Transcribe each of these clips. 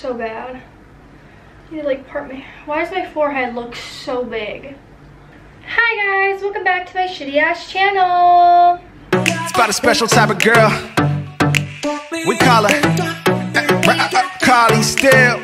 So bad. I need to like part my, why does my forehead look so big? Hi guys, welcome back to my shitty ass channel. It's about a special type of girl. We call her uh, uh, uh, Karlee Steel.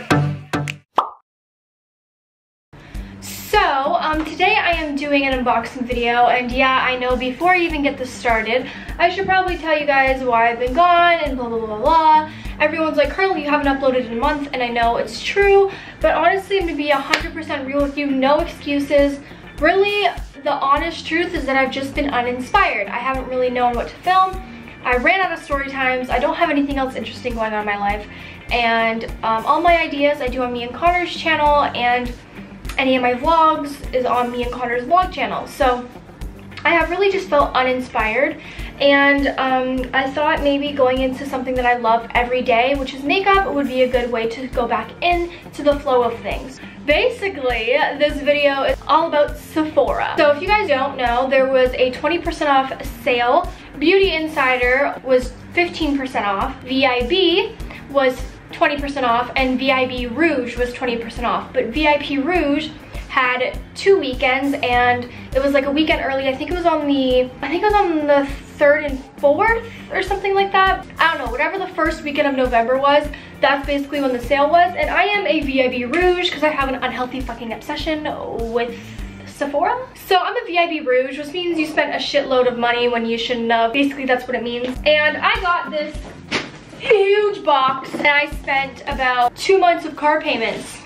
So, um, today I am doing an unboxing video, and yeah, I know before I even get this started, I should probably tell you guys why I've been gone and blah blah blah blah. Everyone's like, Karlee, you haven't uploaded in a month, and I know it's true, but honestly, I'm gonna be 100% real with you, no excuses. Really, the honest truth is that I've just been uninspired. I haven't really known what to film. I ran out of story times. I don't have anything else interesting going on in my life. And um, all my ideas I do on me and Conner's channel, and any of my vlogs is on me and Conner's vlog channel. So I have really just felt uninspired and um, I thought maybe going into something that I love every day, which is makeup, would be a good way to go back into the flow of things. Basically, this video is all about Sephora. So if you guys don't know, there was a 20% off sale. Beauty Insider was 15% off. VIB was 20% off and VIB Rouge was 20% off. But VIB Rouge had two weekends and it was like a weekend early. I think it was on the, I think it was on the third and fourth or something like that. I don't know, whatever the first weekend of November was, that's basically when the sale was. And I am a VIB Rouge because I have an unhealthy fucking obsession with Sephora. So I'm a VIB Rouge, which means you spent a shitload of money when you shouldn't have. Basically, that's what it means. And I got this huge box and I spent about two months of car payments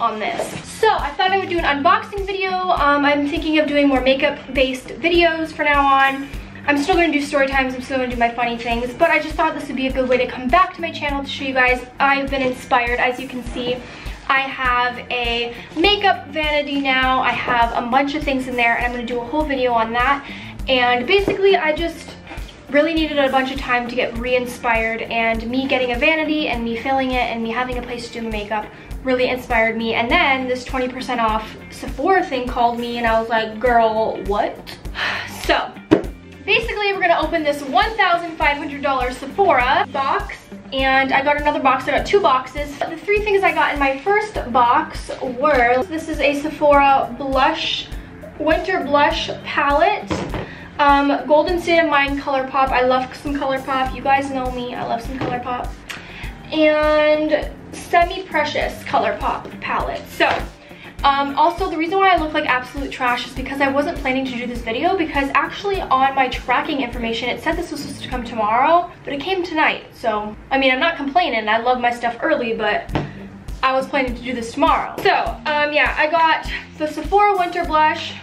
on this. So I thought I would do an unboxing video. Um, I'm thinking of doing more makeup based videos for now on. I'm still gonna do story times, I'm still gonna do my funny things, but I just thought this would be a good way to come back to my channel to show you guys I've been inspired, as you can see. I have a makeup vanity now. I have a bunch of things in there and I'm gonna do a whole video on that. And basically I just really needed a bunch of time to get re-inspired and me getting a vanity and me filling it and me having a place to do my makeup really inspired me. And then this 20% off Sephora thing called me and I was like, girl, what? So basically we're gonna open this $1,500 Sephora box and I got another box, I got two boxes. The three things I got in my first box were, this is a Sephora blush, winter blush palette. Um, Golden of Mind ColourPop. I love some ColourPop. You guys know me. I love some ColourPop. And Semi Precious ColourPop palette. So, um, also the reason why I look like absolute trash is because I wasn't planning to do this video because actually on my tracking information it said this was supposed to come tomorrow, but it came tonight. So, I mean, I'm not complaining. I love my stuff early, but I was planning to do this tomorrow. So, um, yeah, I got the Sephora Winter Blush,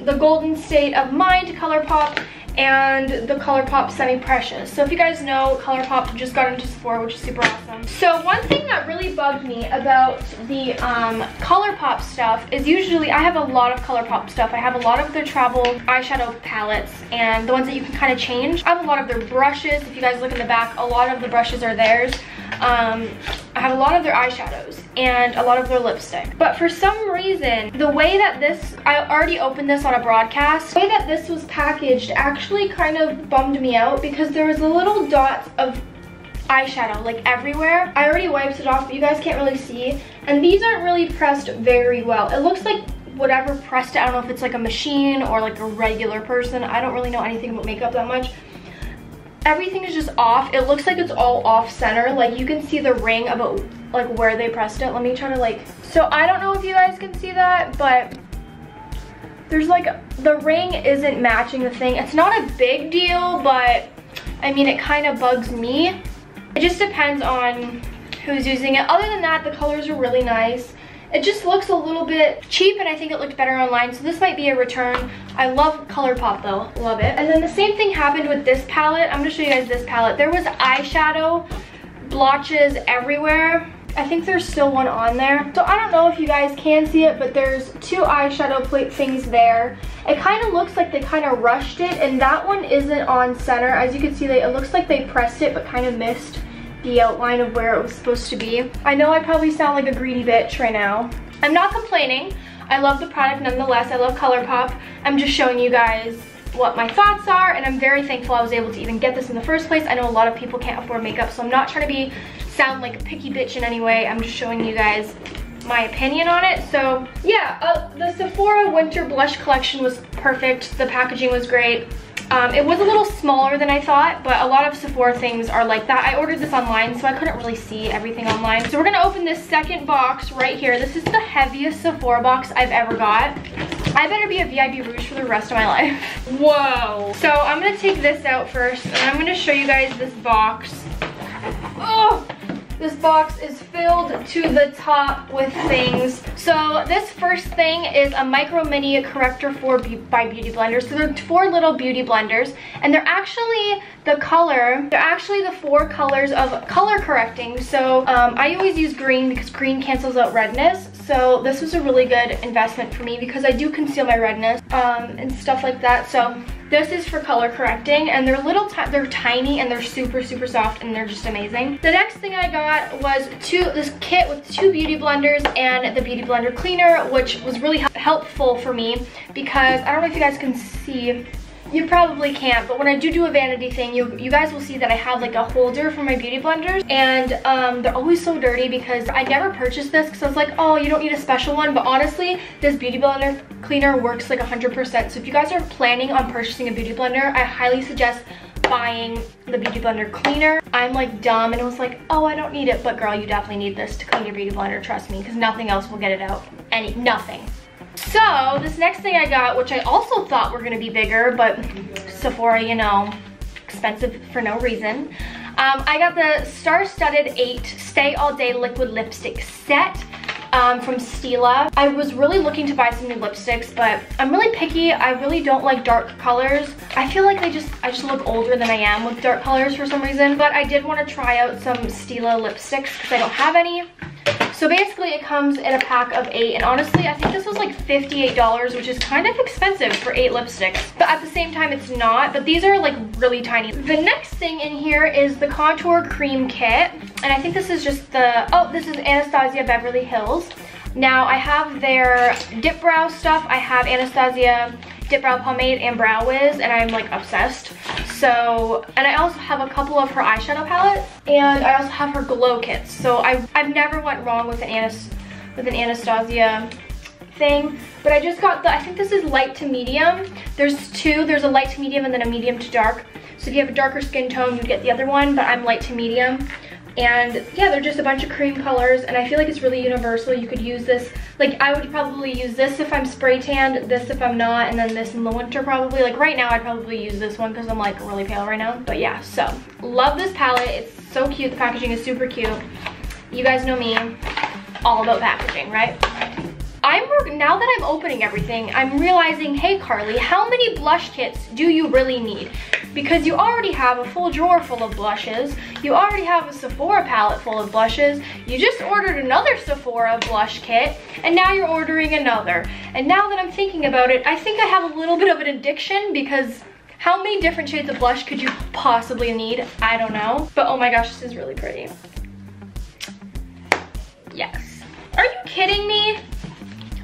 the Golden State of Mind ColourPop, and the ColourPop Semi Precious. So if you guys know, ColourPop just got into Sephora, which is super awesome. So one thing that really bugged me about the um, ColourPop stuff is usually I have a lot of ColourPop stuff. I have a lot of their travel eyeshadow palettes and the ones that you can kind of change. I have a lot of their brushes. If you guys look in the back, a lot of the brushes are theirs. Um, I have a lot of their eyeshadows and a lot of their lipstick. But for some reason, the way that this, I already opened this on a broadcast, the way that this was packaged actually kind of bummed me out because there was a little dots of eyeshadow like everywhere. I already wiped it off, but you guys can't really see. And these aren't really pressed very well. It looks like whatever pressed it, I don't know if it's like a machine or like a regular person. I don't really know anything about makeup that much everything is just off. It looks like it's all off center. Like you can see the ring about like where they pressed it. Let me try to like, so I don't know if you guys can see that, but there's like, the ring isn't matching the thing. It's not a big deal, but I mean, it kind of bugs me. It just depends on who's using it. Other than that, the colors are really nice. It just looks a little bit cheap and I think it looked better online. So this might be a return. I love ColourPop though, love it. And then the same thing happened with this palette. I'm gonna show you guys this palette. There was eyeshadow blotches everywhere. I think there's still one on there. So I don't know if you guys can see it, but there's two eyeshadow plate things there. It kind of looks like they kind of rushed it, and that one isn't on center. As you can see, they, it looks like they pressed it, but kind of missed the outline of where it was supposed to be. I know I probably sound like a greedy bitch right now. I'm not complaining. I love the product nonetheless. I love ColourPop. I'm just showing you guys what my thoughts are and I'm very thankful I was able to even get this in the first place. I know a lot of people can't afford makeup so I'm not trying to be sound like a picky bitch in any way. I'm just showing you guys my opinion on it. So yeah, uh, the Sephora winter blush collection was perfect. The packaging was great. Um, it was a little smaller than I thought, but a lot of Sephora things are like that. I ordered this online, so I couldn't really see everything online. So we're gonna open this second box right here. This is the heaviest Sephora box I've ever got. I better be a VIB Rouge for the rest of my life. Whoa. So I'm gonna take this out first, and I'm gonna show you guys this box. Oh, this box is filled to the top with things. So this first thing is a micro mini corrector for by Beauty Blenders. So they're four little beauty blenders and they're actually the color, they're actually the four colors of color correcting. So um, I always use green because green cancels out redness. So this was a really good investment for me because I do conceal my redness um, and stuff like that. So this is for color correcting and they're little, they're tiny and they're super, super soft and they're just amazing. The next thing I got was two, this kit with two beauty blenders and the beauty blender cleaner, which was really helpful for me because I don't know if you guys can see you probably can't, but when I do do a vanity thing, you, you guys will see that I have like a holder for my beauty blenders. And um, they're always so dirty because I never purchased this because I was like, oh, you don't need a special one. But honestly, this beauty blender cleaner works like 100%. So if you guys are planning on purchasing a beauty blender, I highly suggest buying the beauty blender cleaner i'm like dumb and I was like oh i don't need it but girl you definitely need this to clean your beauty blender trust me because nothing else will get it out any nothing so this next thing I got, which I also thought were gonna be bigger, but Sephora, you know, expensive for no reason. Um, I got the Star Studded 8 Stay All Day Liquid Lipstick Set um, from Stila. I was really looking to buy some new lipsticks, but I'm really picky. I really don't like dark colors. I feel like I just I just look older than I am with dark colors for some reason, but I did want to try out some Stila lipsticks because I don't have any. So basically it comes in a pack of eight and honestly I think this was like $58 which is kind of expensive for eight lipsticks. But at the same time it's not, but these are like really tiny. The next thing in here is the contour cream kit and I think this is just the, oh this is Anastasia Beverly Hills. Now I have their dip brow stuff, I have Anastasia Dip Brow Pomade and Brow Wiz and I'm like obsessed. So, and I also have a couple of her eyeshadow palettes and I also have her glow kits. So I, I've never went wrong with an, Anas, with an Anastasia thing. But I just got the, I think this is light to medium. There's two, there's a light to medium and then a medium to dark. So if you have a darker skin tone, you'd get the other one, but I'm light to medium. And yeah, they're just a bunch of cream colors and I feel like it's really universal. You could use this, like I would probably use this if I'm spray tanned, this if I'm not, and then this in the winter probably. Like right now I'd probably use this one because I'm like really pale right now. But yeah, so love this palette. It's so cute. The packaging is super cute. You guys know me, all about packaging, right? I'm, now that I'm opening everything, I'm realizing, hey Karlee, how many blush kits do you really need? Because you already have a full drawer full of blushes, you already have a Sephora palette full of blushes, you just ordered another Sephora blush kit, and now you're ordering another. And now that I'm thinking about it, I think I have a little bit of an addiction because how many different shades of blush could you possibly need? I don't know. But oh my gosh, this is really pretty. Yes. Are you kidding me?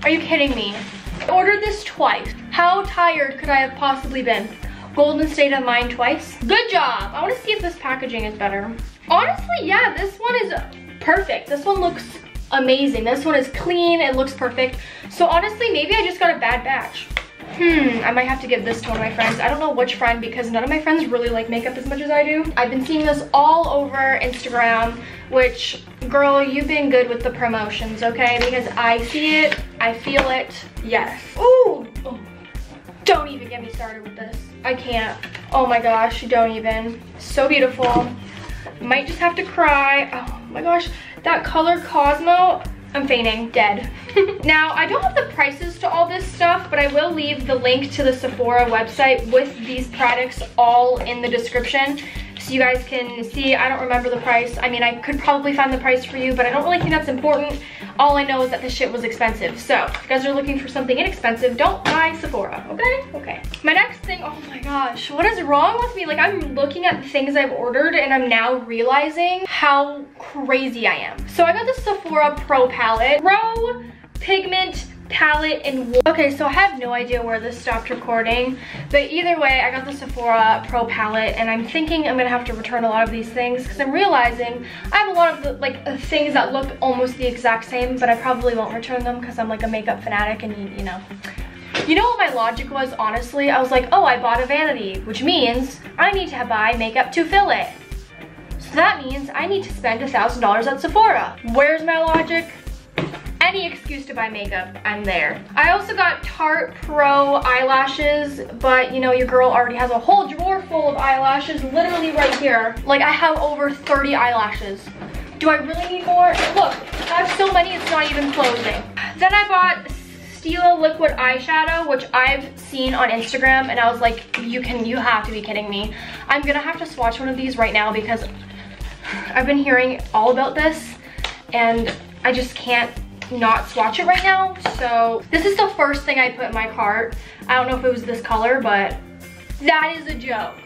Are you kidding me? I ordered this twice. How tired could I have possibly been? Golden State of Mind twice. Good job. I want to see if this packaging is better. Honestly, yeah, this one is perfect. This one looks amazing. This one is clean. It looks perfect. So honestly, maybe I just got a bad batch. Hmm, I might have to give this to one of my friends. I don't know which friend because none of my friends really like makeup as much as I do. I've been seeing this all over Instagram, which, girl, you've been good with the promotions, okay? Because I see it, I feel it, yes. Ooh, oh. don't even get me started with this. I can't. Oh my gosh, don't even. So beautiful. Might just have to cry. Oh my gosh, that color Cosmo, I'm fainting, dead. now, I don't have the prices to all this stuff, but I will leave the link to the Sephora website with these products all in the description so you guys can see. I don't remember the price. I mean, I could probably find the price for you, but I don't really think that's important. All I know is that the shit was expensive. So if you guys are looking for something inexpensive, don't buy Sephora, okay? Okay. My next thing, oh my gosh, what is wrong with me? Like I'm looking at the things I've ordered and I'm now realizing how crazy I am. So I got the Sephora Pro Palette. Pro Pigment palette in Okay, so I have no idea where this stopped recording, but either way, I got the Sephora Pro palette, and I'm thinking I'm gonna have to return a lot of these things because I'm realizing I have a lot of the, like uh, things that look almost the exact same, but I probably won't return them because I'm like a makeup fanatic and you, you know. You know what my logic was, honestly? I was like, oh, I bought a vanity, which means I need to buy makeup to fill it. So that means I need to spend a $1,000 at Sephora. Where's my logic? Any excuse to buy makeup, I'm there. I also got Tarte Pro eyelashes, but you know, your girl already has a whole drawer full of eyelashes literally right here. Like I have over 30 eyelashes. Do I really need more? Look, I have so many, it's not even closing. Then I bought Stila liquid eyeshadow, which I've seen on Instagram, and I was like, you can, you have to be kidding me. I'm gonna have to swatch one of these right now because I've been hearing all about this, and I just can't not swatch it right now. So this is the first thing I put in my cart. I don't know if it was this color, but that is a joke.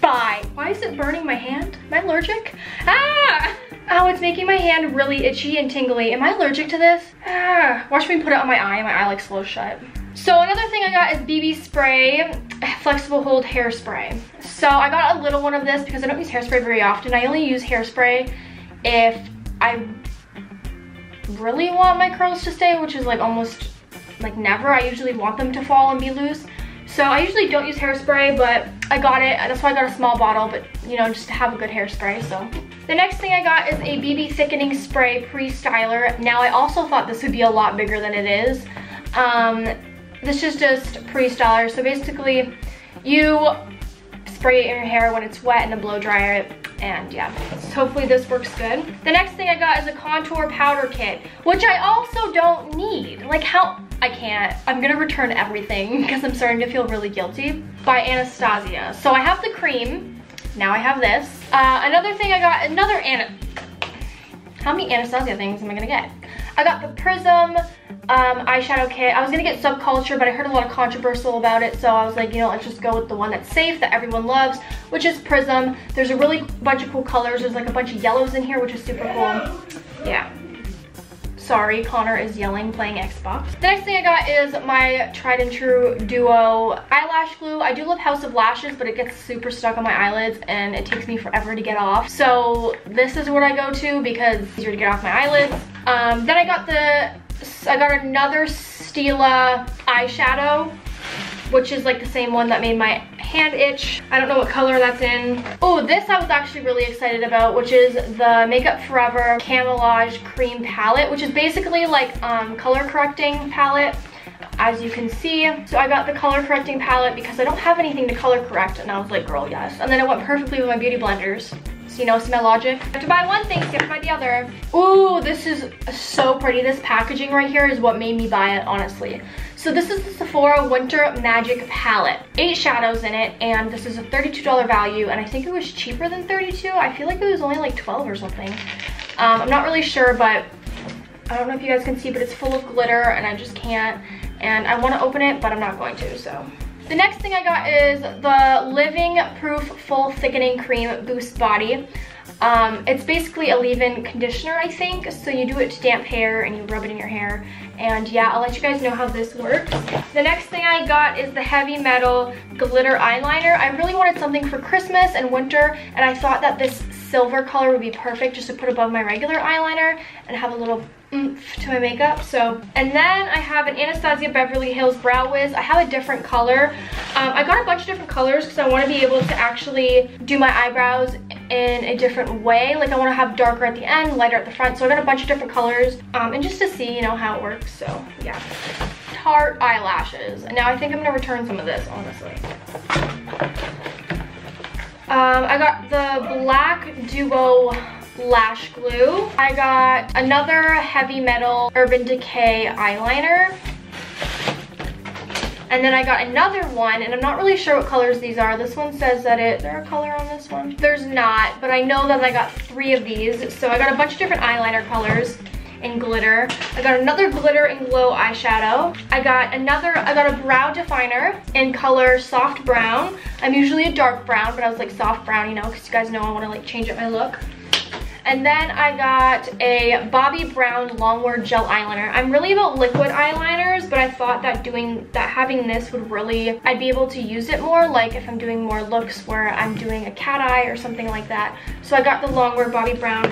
Bye. Why is it burning my hand? Am I allergic? Ah! Oh, it's making my hand really itchy and tingly. Am I allergic to this? Ah, watch me put it on my eye. And my eye like slow shut. So another thing I got is BB spray, flexible hold hairspray. So I got a little one of this because I don't use hairspray very often. I only use hairspray if I really want my curls to stay, which is like almost like never. I usually want them to fall and be loose. So I usually don't use hairspray, but I got it. That's why I got a small bottle, but you know, just to have a good hairspray, so. The next thing I got is a BB thickening spray pre-styler. Now I also thought this would be a lot bigger than it is. Um, this is just pre-styler, so basically you spray it in your hair when it's wet and then blow dryer it and yeah, hopefully this works good. The next thing I got is a contour powder kit, which I also don't need. Like how, I can't. I'm gonna return everything because I'm starting to feel really guilty. By Anastasia. So I have the cream, now I have this. Uh, another thing I got, another Ana, how many Anastasia things am I gonna get? I got the Prism um, eyeshadow kit. I was gonna get Subculture, but I heard a lot of controversial about it, so I was like, you know, let's just go with the one that's safe, that everyone loves, which is Prism. There's a really bunch of cool colors. There's like a bunch of yellows in here, which is super cool. Yeah. Sorry, Conner is yelling playing Xbox. The next thing I got is my tried and true Duo eyelash glue. I do love House of Lashes, but it gets super stuck on my eyelids and it takes me forever to get off. So this is what I go to because it's easier to get off my eyelids. Um, then I got the I got another Stila eyeshadow, which is like the same one that made my hand itch. I don't know what color that's in. Oh, this I was actually really excited about, which is the Makeup Forever Camouflage Cream Palette, which is basically like um, color correcting palette as you can see. So I got the color correcting palette because I don't have anything to color correct and I was like, girl, yes. And then it went perfectly with my beauty blenders. You know, my logic? Have to buy one thing, so have to buy the other. Ooh, this is so pretty. This packaging right here is what made me buy it, honestly. So this is the Sephora Winter Magic Palette. Eight shadows in it, and this is a $32 value, and I think it was cheaper than 32 I feel like it was only like 12 or something. Um, I'm not really sure, but I don't know if you guys can see, but it's full of glitter, and I just can't. And I want to open it, but I'm not going to, so. The next thing I got is the Living Proof Full Thickening Cream Boost Body. Um, it's basically a leave-in conditioner, I think. So you do it to damp hair and you rub it in your hair. And yeah, I'll let you guys know how this works. The next thing I got is the Heavy Metal Glitter Eyeliner. I really wanted something for Christmas and winter, and I thought that this silver color would be perfect just to put above my regular eyeliner and have a little oomph to my makeup. So, and then I have an Anastasia Beverly Hills Brow Wiz. I have a different color. Um, I got a bunch of different colors because I want to be able to actually do my eyebrows in a different way. Like I want to have darker at the end, lighter at the front. So I got a bunch of different colors um, and just to see, you know, how it works. So yeah. Tarte eyelashes. Now I think I'm to return some of this, honestly. Um, I got the Black Duo lash glue. I got another heavy metal Urban Decay eyeliner. And then I got another one, and I'm not really sure what colors these are. This one says that it, there a color on this one? There's not, but I know that I got three of these. So I got a bunch of different eyeliner colors and glitter. I got another glitter and glow eyeshadow. I got another, I got a brow definer in color soft brown. I'm usually a dark brown, but I was like soft brown, you know, because you guys know I want to like change up my look. And then I got a Bobbi Brown Longwear Gel Eyeliner. I'm really about liquid eyeliners, but I thought that doing that having this would really, I'd be able to use it more, like if I'm doing more looks where I'm doing a cat eye or something like that. So I got the Longwear Bobbi Brown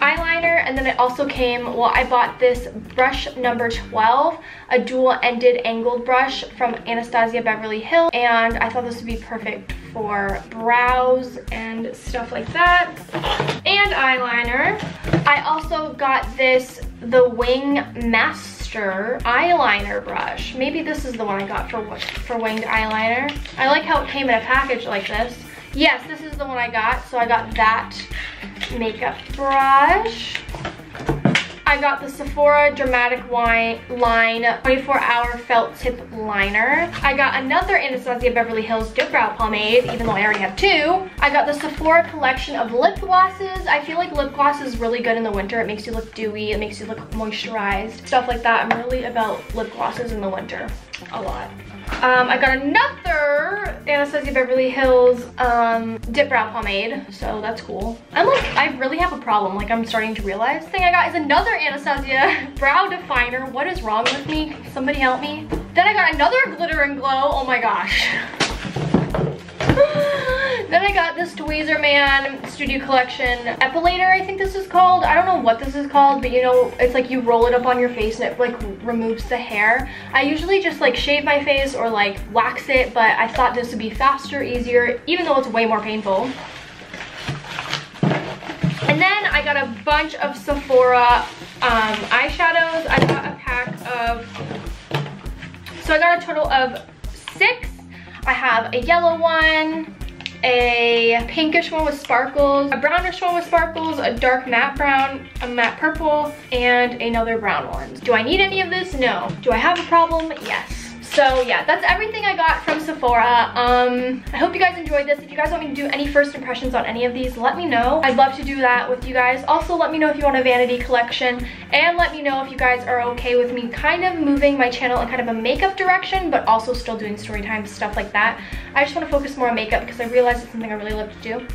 eyeliner and then it also came well i bought this brush number 12 a dual ended angled brush from anastasia beverly hills and i thought this would be perfect for brows and stuff like that. And eyeliner. I also got this the wing master eyeliner brush. Maybe this is the one i got for for winged eyeliner. I like how it came in a package like this. Yes this is the one i got. So i got that makeup brush. I got the Sephora Dramatic Wine Line 24 Hour Felt Tip Liner. I got another Anastasia Beverly Hills Dip Brow Pomade, even though I already have two. I got the Sephora collection of lip glosses. I feel like lip gloss is really good in the winter. It makes you look dewy, it makes you look moisturized, stuff like that. I'm really about lip glosses in the winter, a lot. Um, I got another Anastasia Beverly Hills um, Dip Brow Pomade, so that's cool. I'm like, I really have a problem, like I'm starting to realize. The thing I got is another Anastasia Brow Definer. What is wrong with me? Somebody help me. Then I got another Glitter and Glow. Oh my gosh. Then I got this Tweezerman Studio Collection Epilator, I think this is called. I don't know what this is called, but you know, it's like you roll it up on your face and it like removes the hair. I usually just like shave my face or like wax it, but I thought this would be faster, easier, even though it's way more painful. And then I got a bunch of Sephora um, eyeshadows. I got a pack of, so I got a total of six. I have a yellow one, a pinkish one with sparkles, a brownish one with sparkles, a dark matte brown, a matte purple, and another brown one. Do I need any of this? No. Do I have a problem? Yes. So yeah, that's everything I got from Sephora. Um, I hope you guys enjoyed this. If you guys want me to do any first impressions on any of these, let me know. I'd love to do that with you guys. Also, let me know if you want a vanity collection and let me know if you guys are okay with me kind of moving my channel in kind of a makeup direction, but also still doing story time, stuff like that. I just want to focus more on makeup because I realize it's something I really love to do.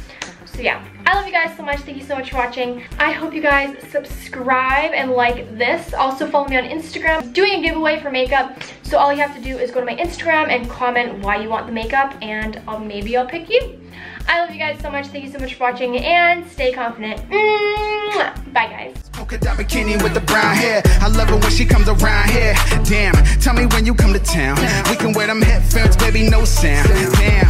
So yeah, I love you guys so much. Thank you so much for watching. I hope you guys subscribe and like this. Also follow me on Instagram. Doing a giveaway for makeup. So all you have to do is go to my Instagram and comment why you want the makeup and I'll, maybe I'll pick you. I love you guys so much. Thank you so much for watching and stay confident. Bye guys. Polka dot bikini with the brown hair. I love it when she comes around here. Damn, tell me when you come to town. We can wear them headphones, baby, no sound. Damn.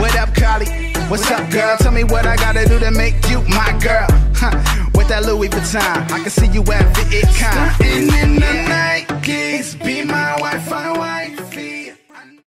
What up, Karlee? What's up, girl? Tell me what I gotta do to make you my girl. Huh. With that Louis Vuitton, I can see you at VidCon. And in the night, gigs, be my wife.